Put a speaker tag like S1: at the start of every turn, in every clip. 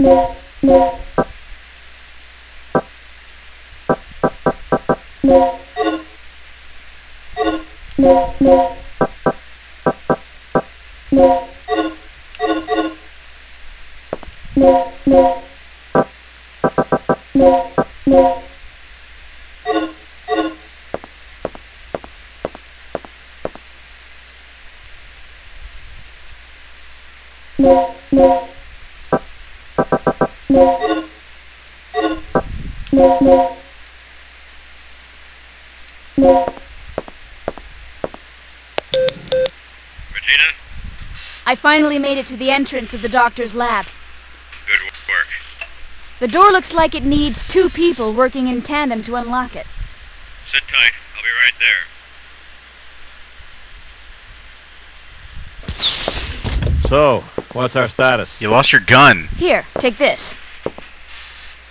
S1: Yeah. Regina,
S2: I finally made it to the entrance of the doctor's lab.
S1: good work.
S2: The door looks like it needs two people working in tandem to unlock it.
S1: Sit tight. I'll be right there.
S3: So, what's our status?
S4: You lost your gun.
S2: Here, take this.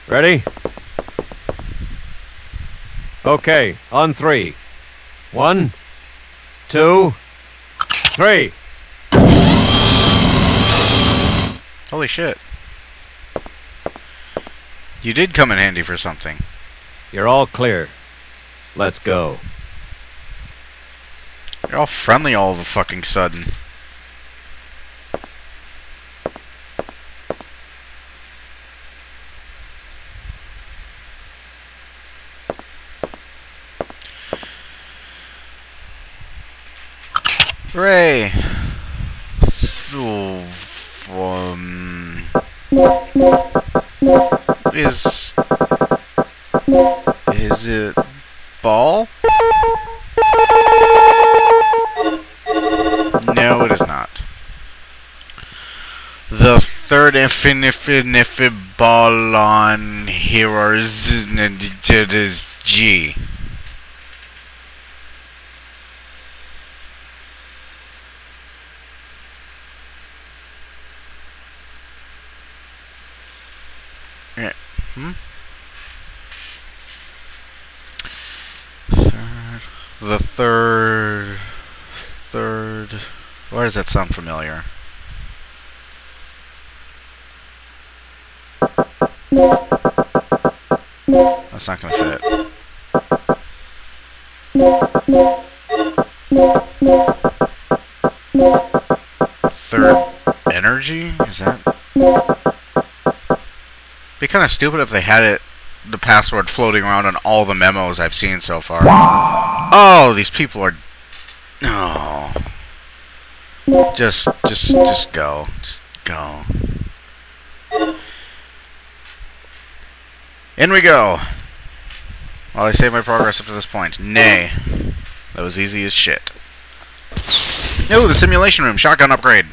S3: Ready? Okay, on three. One, two, three.
S4: Holy shit. You did come in handy for something.
S3: You're all clear. Let's go.
S4: You're all friendly all of a fucking sudden. Ray. So, um, is is it ball? No, it is not. The third infinite ball on heroes is G. Yeah. Hmm? Third. The third. Third. Why does that sound familiar? That's not gonna fit. Third energy? Is that? Kind of stupid if they had it, the password floating around on all the memos I've seen so far. Oh, these people are. No. Just, just, just go. Just go. In we go. Well, I save my progress up to this point. Nay. That was easy as shit. Oh, the simulation room. Shotgun upgrade.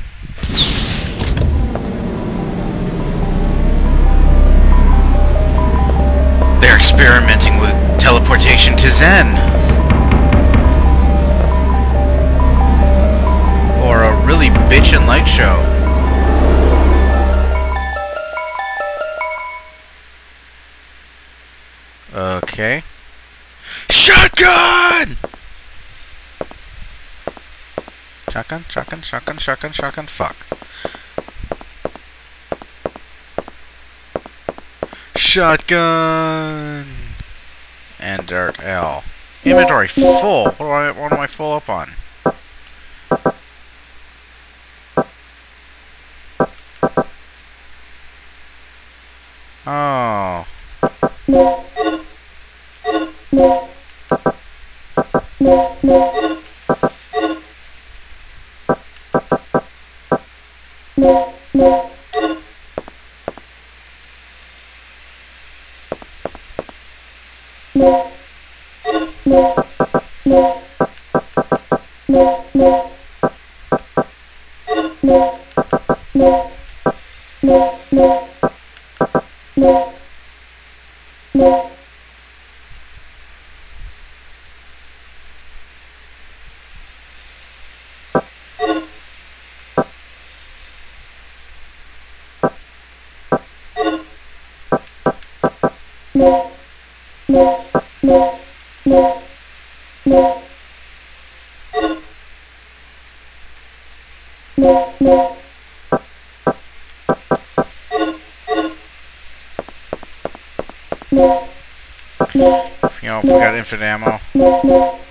S4: Experimenting with teleportation to Zen. Or a really bitchin' light show. Okay. Shotgun! Shotgun, shotgun, shotgun, shotgun, shotgun, fuck. Shotgun! and Dirt L. Inventory full. What, do I, what am I full up on? Oh. Yeah. You know, we got infinite ammo.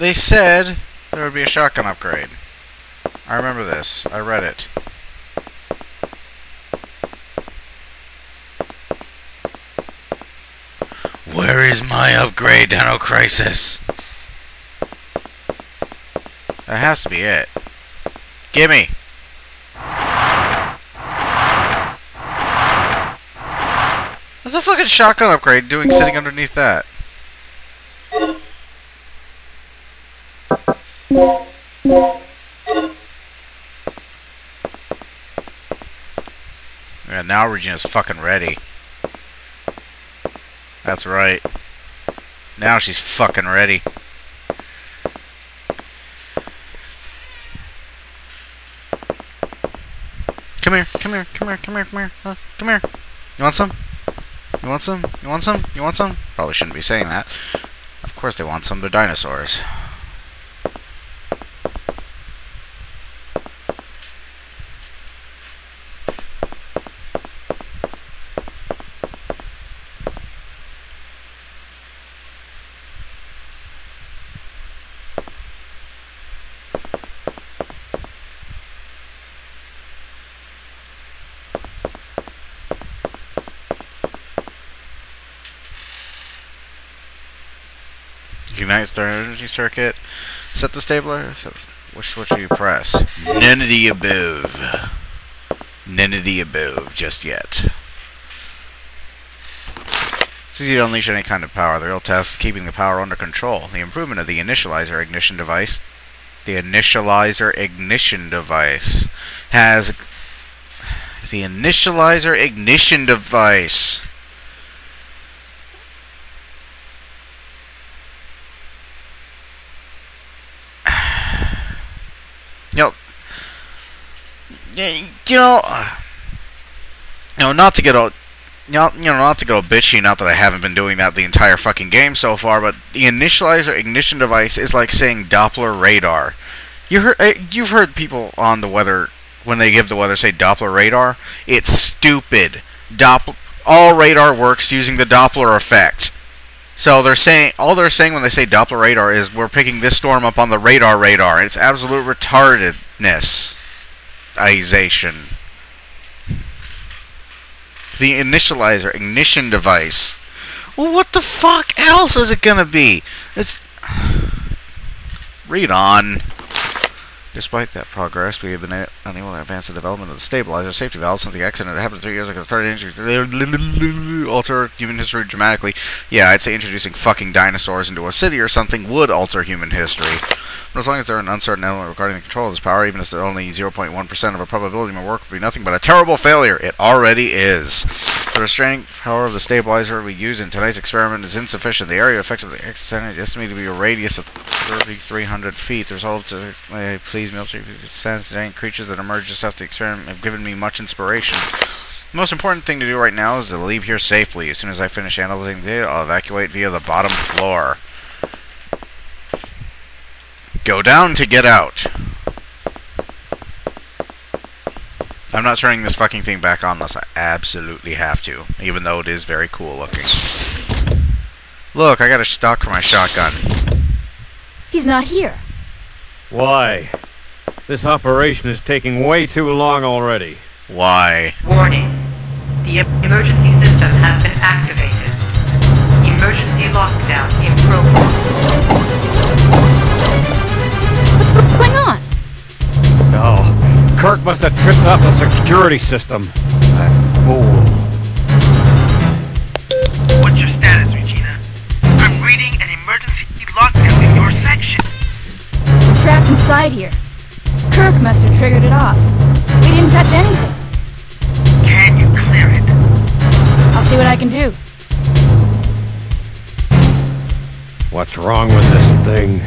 S4: They said there would be a shotgun upgrade. I remember this. I read it. Where is my upgrade, Dino Crisis? That has to be it. Gimme! What's a fucking shotgun upgrade doing sitting underneath that? Now Regina's fucking ready. That's right. Now she's fucking ready. Come here, come here, come here, come here, come here, uh, come here. You want some? You want some? You want some? You want some? Probably shouldn't be saying that. Of course they want some. They're dinosaurs. Ignite the energy circuit. Set the stabilizer. Set, which switch do you press? None of the above. None of the above just yet. It's easy to unleash any kind of power. The real test is keeping the power under control. The improvement of the initializer ignition device. The initializer ignition device has the initializer ignition device. you know, y- you know, you know, not to get all, you know, you know, not to get all bitchy. Not that I haven't been doing that the entire fucking game so far, but the initializer ignition device is like saying Doppler radar. You heard, uh, you've heard people on the weather when they give the weather say Doppler radar. It's stupid. Doppler, all radar works using the Doppler effect. So they're saying all they're saying when they say Doppler radar is we're picking this storm up on the radar radar. It's absolute retardedness. Ization. The initializer ignition device. Well, what the fuck else is it gonna be? It's read on. Despite that progress, we have been unable to advance the development of the stabilizer safety valve since the accident that happened three years ago. Third Energy, alter human history dramatically. Yeah, I'd say introducing fucking dinosaurs into a city or something would alter human history. But as long as they're an uncertain element regarding the control of this power, even if there's only 0.1% of a probability my work would be nothing but a terrible failure. It already is. The restraining power of the stabilizer we use in tonight's experiment is insufficient. The area affected the extent is estimated to be a radius of 3,300 feet. The results of uh, please military sense giant creatures that emerge just after the experiment have given me much inspiration. The most important thing to do right now is to leave here safely. As soon as I finish analyzing the data, I'll evacuate via the bottom floor. Go down to get out. I'm not turning this fucking thing back on unless I absolutely have to, even though it is very cool looking. Look, I got a stock for my shotgun.
S2: He's not here.
S3: Why? This operation is taking way too long already.
S4: Why?
S5: Warning. The emergency system has been activated. Emergency lockdown in progress.
S2: What's going on?
S3: Oh, Kirk must have tripped off the security system. That fool.
S6: What's your status, Regina? I'm reading an emergency lockdown in your section.
S2: We're trapped inside here. Kirk must have triggered it off. We didn't touch anything.
S6: Can you clear it?
S2: I'll see what I can do.
S3: What's wrong with this thing?